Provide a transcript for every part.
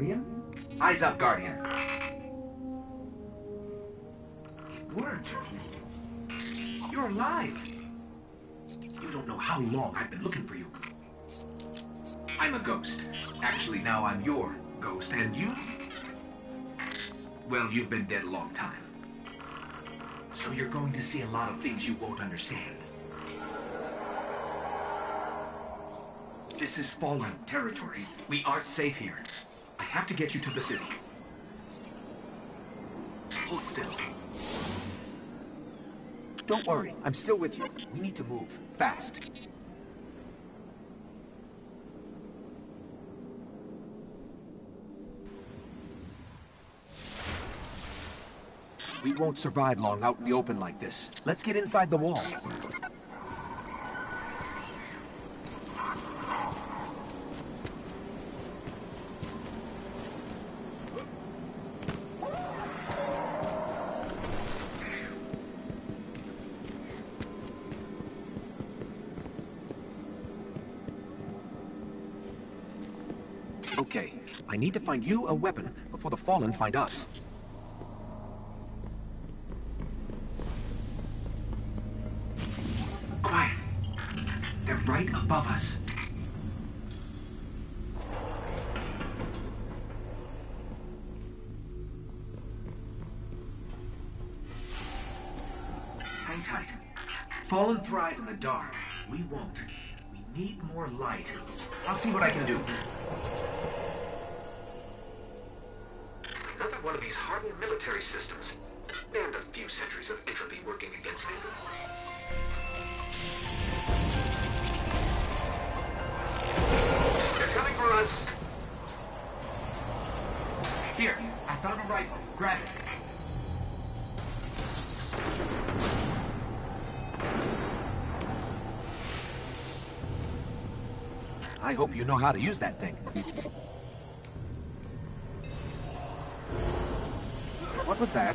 Guardian? Eyes up, Guardian. Word. You're alive. You don't know how long I've been looking for you. I'm a ghost. Actually, now I'm your ghost, and you? Well, you've been dead a long time. So you're going to see a lot of things you won't understand. This is fallen territory. We aren't safe here. Have to get you to the city. Hold still. Don't worry, I'm still with you. We need to move, fast. We won't survive long out in the open like this. Let's get inside the wall. Need to find you a weapon before the Fallen find us. Quiet. They're right above us. Hang tight. Fallen thrive in the dark. We won't. We need more light. I'll see what I can do. One of these hardened military systems. And a few centuries of entropy working against me. They're coming for us. Here, I found a rifle. Grab it. I hope you know how to use that thing. Was that?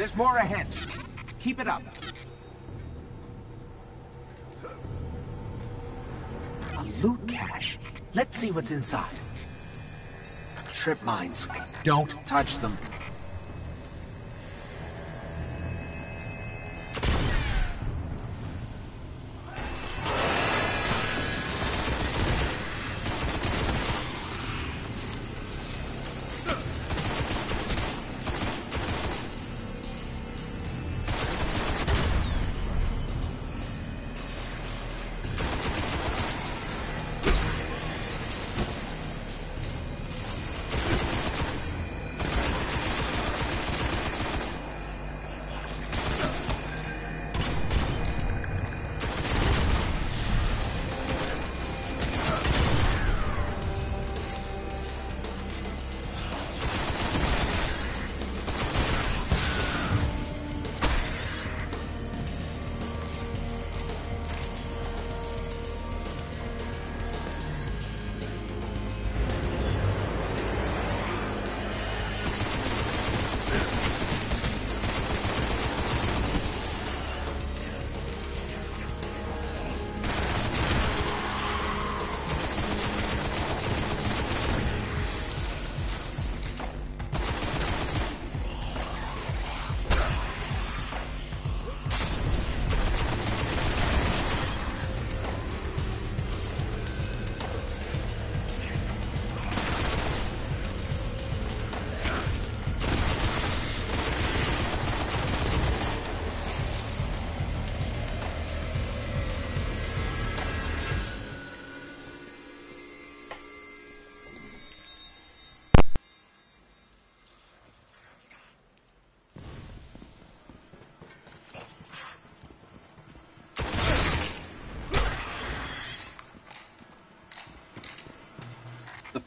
There's more ahead. Keep it up. A loot cache. Let's see what's inside. Trip mines. Don't touch them.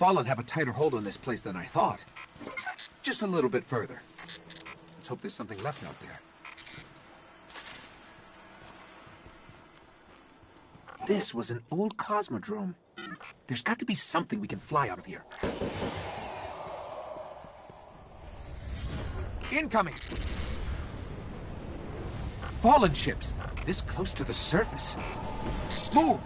Fallen have a tighter hold on this place than I thought. Just a little bit further. Let's hope there's something left out there. This was an old cosmodrome. There's got to be something we can fly out of here. Incoming! Fallen ships! This close to the surface. Move!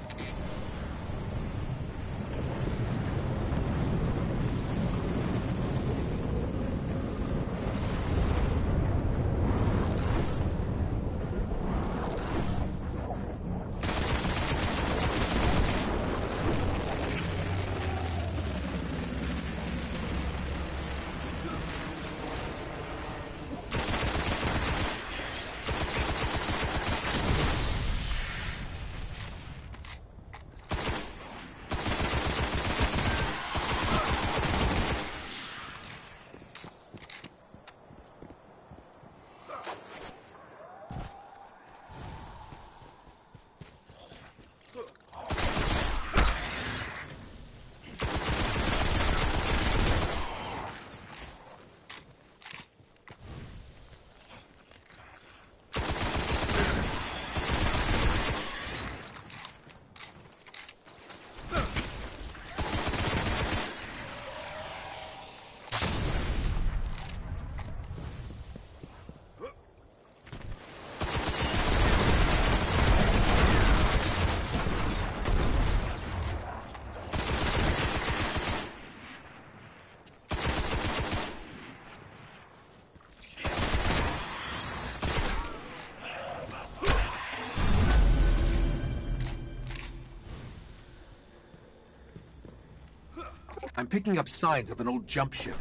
I'm picking up signs of an old jump ship.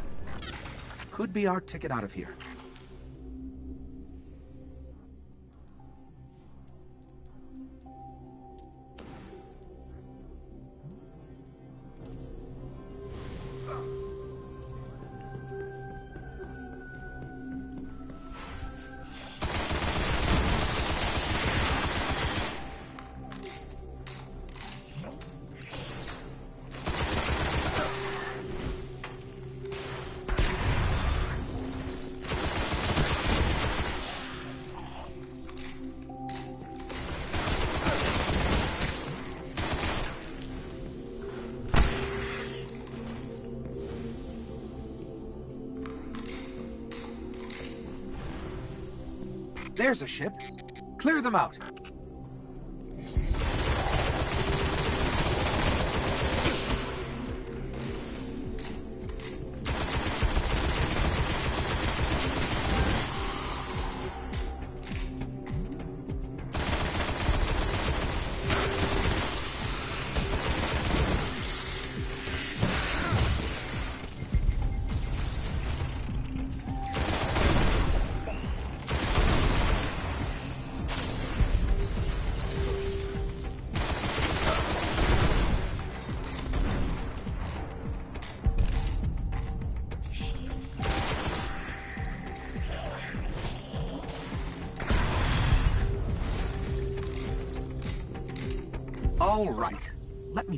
Could be our ticket out of here. There's a ship. Clear them out.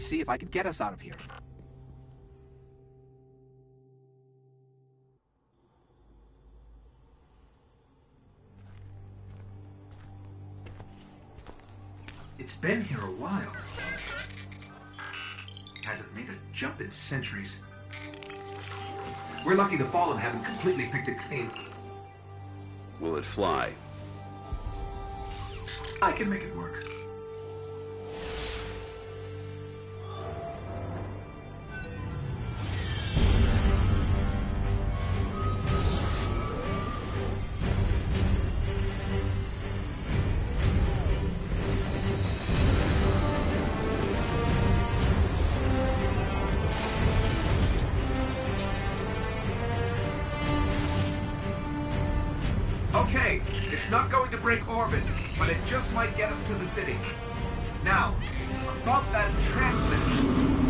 See if I can get us out of here. It's been here a while. Hasn't made a jump in centuries. We're lucky the Fallen haven't completely picked it clean. Will it fly? I can make it work. But it just might get us to the city. Now, above that transmitter.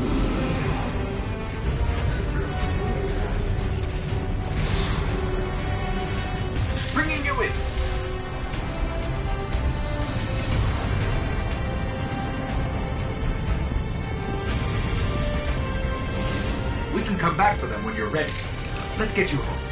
Bringing you in. We can come back for them when you're ready. Let's get you home.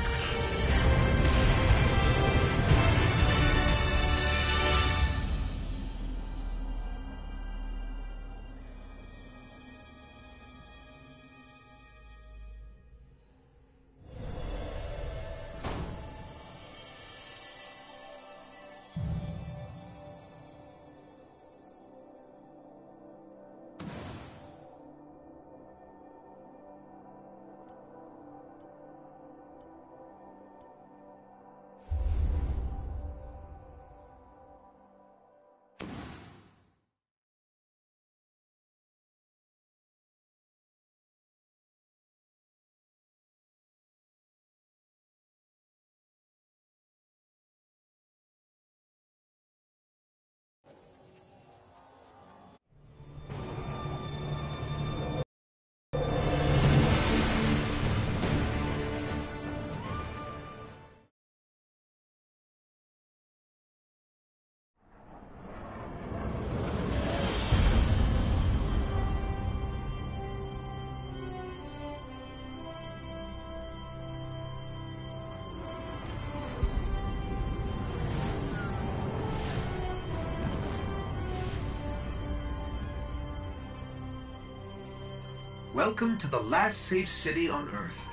Welcome to the last safe city on Earth.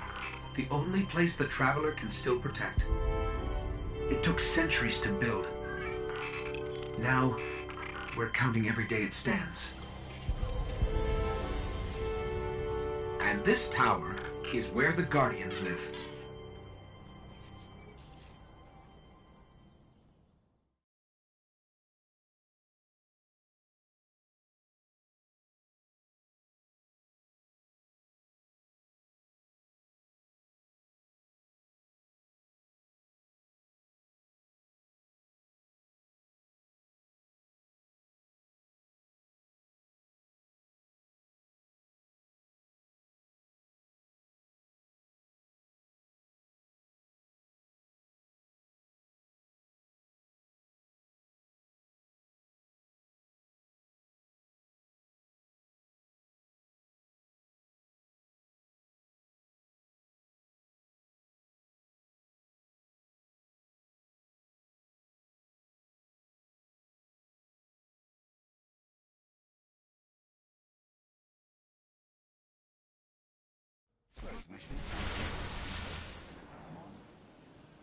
The only place the Traveler can still protect. It took centuries to build. Now, we're counting every day it stands. And this tower is where the Guardians live.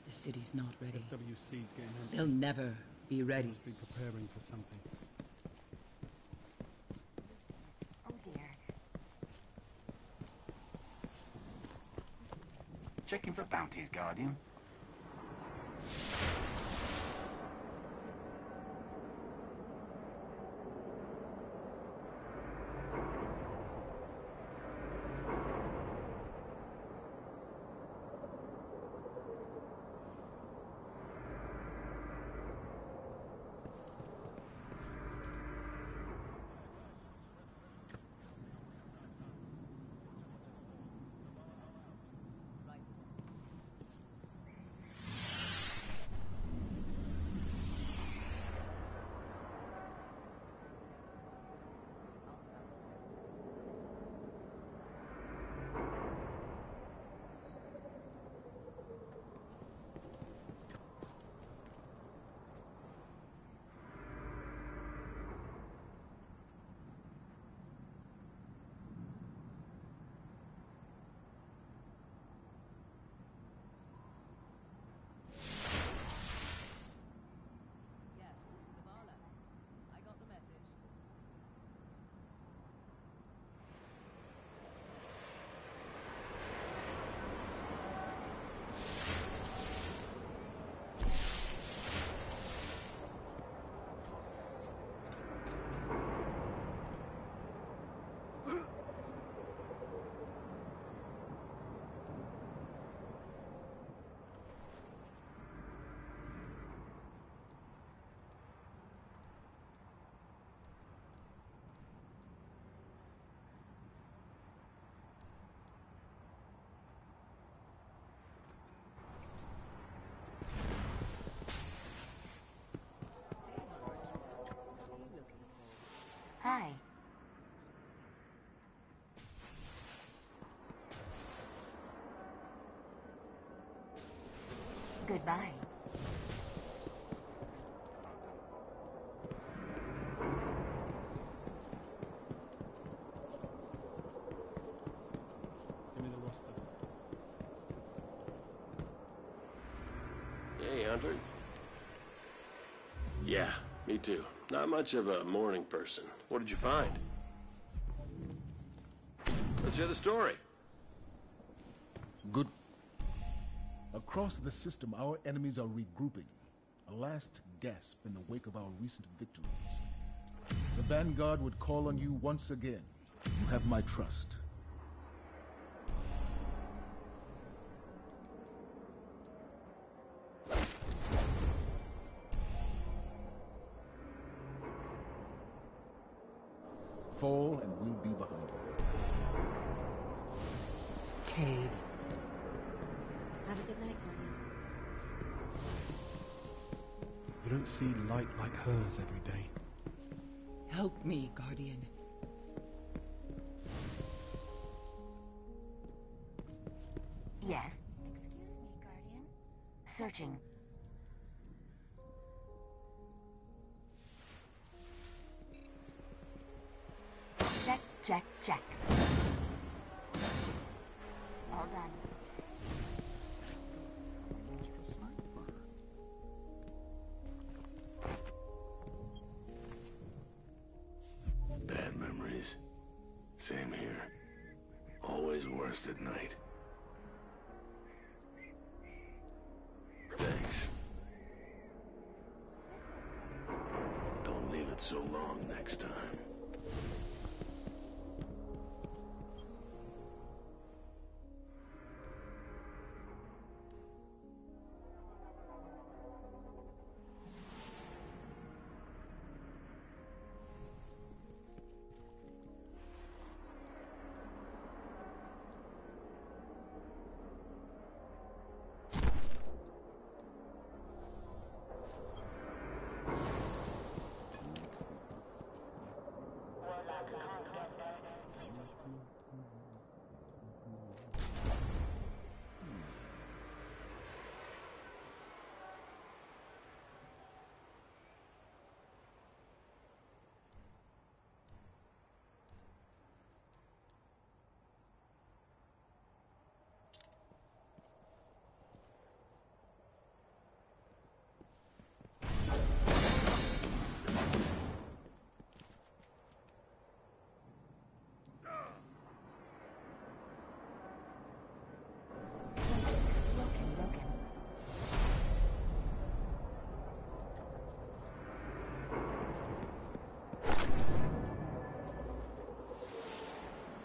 The city's not ready. WC's getting handsome. They'll never be ready. Must be preparing for something. Oh dear. Checking for bounties, Guardian. Hi. Goodbye. Not much of a morning person. What did you find? Let's hear the story. Good. Across the system, our enemies are regrouping. A last gasp in the wake of our recent victories. The Vanguard would call on you once again. You have my trust. Fall, and we'll be behind you. Cade. Have a good night, Guardian. You don't see light like hers every day. Help me, Guardian. Same here. Always worst at night. Thanks. Don't leave it so long next time.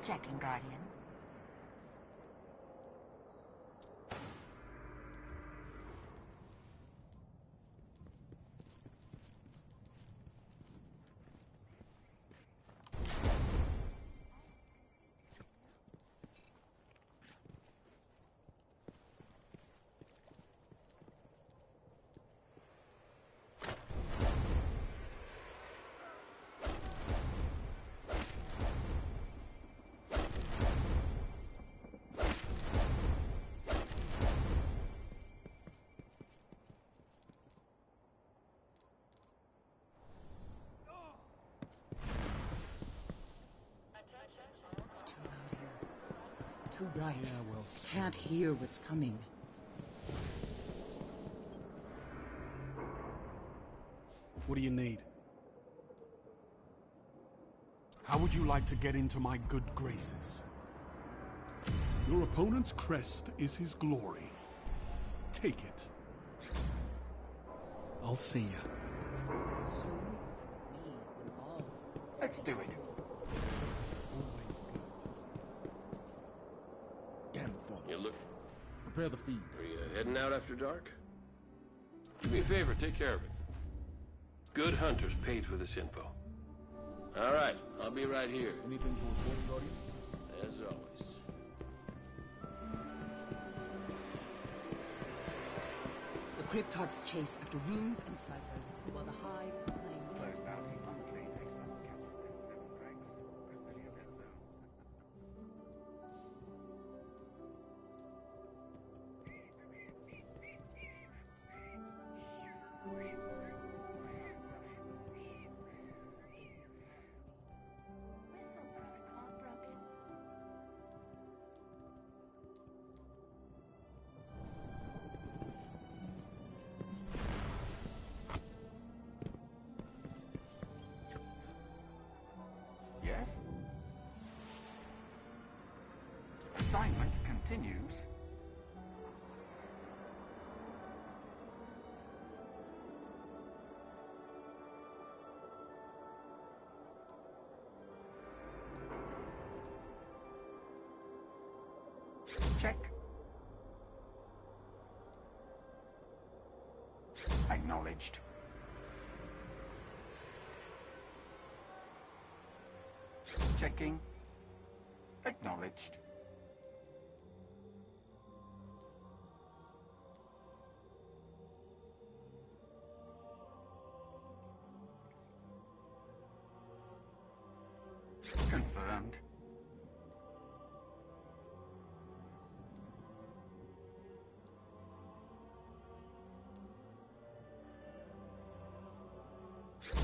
Checking, Guardian. Too bright. Yeah, well, Can't hear what's coming. What do you need? How would you like to get into my good graces? Your opponent's crest is his glory. Take it. I'll see ya. Soon, we will all. Let's do it. Damn fall. You look. Prepare the feed. Are you heading out after dark? Do me a favor, take care of it. Good hunters paid for this info. All right, I'll be right here, Anything to report, Guardian? as always. The Cryptarchs chase after runes and ciphers, Assignment continues. Check. Acknowledged. Checking. Acknowledged. Confirmed.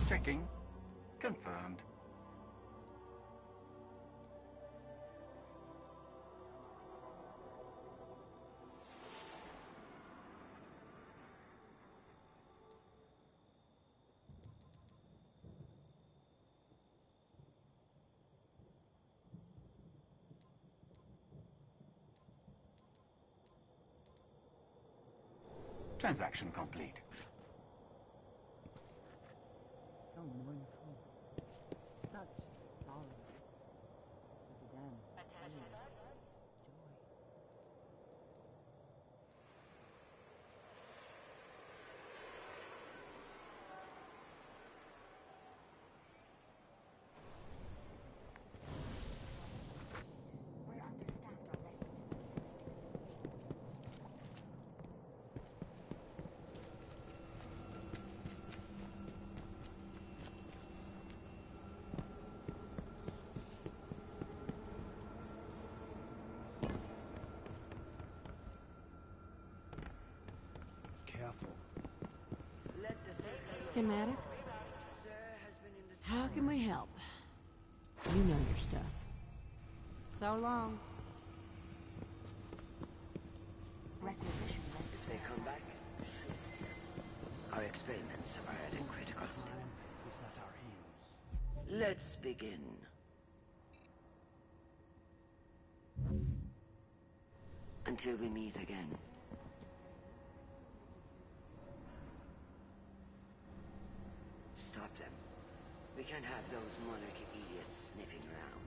Checking. Confirmed. Transaction complete. Schematic? How can we help? You know your stuff. So long. Requisition If they come back, our experiments are at a critical step. Is at our heels. Let's begin. Until we meet again. Stop them. We can't have those monarchy idiots sniffing around.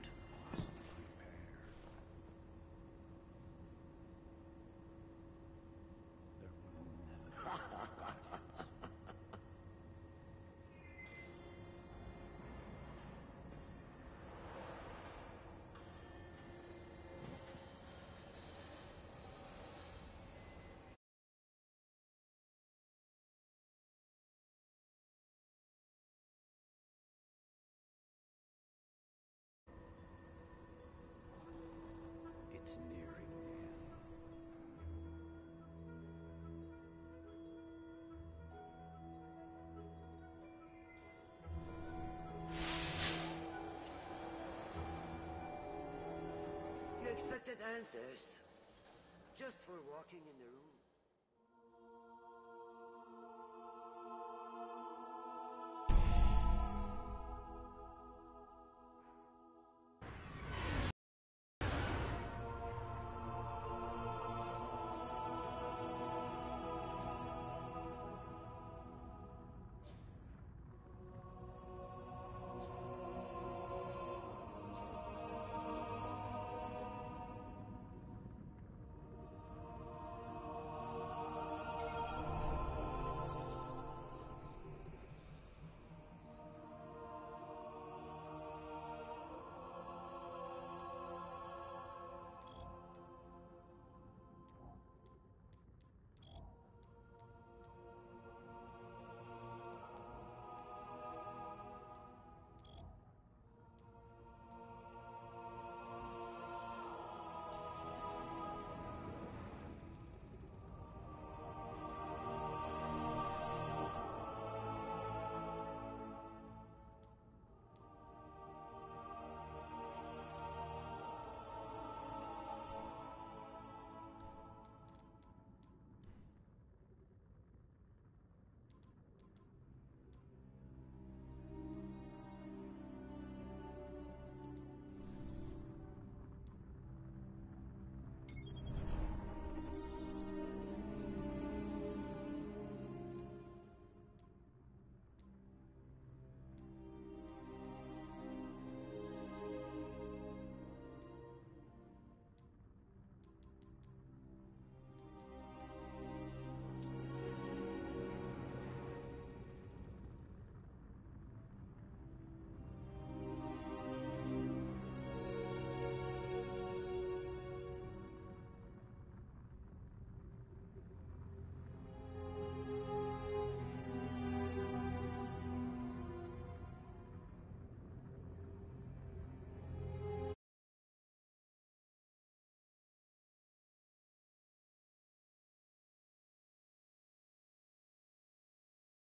Answers. Just for walking in the.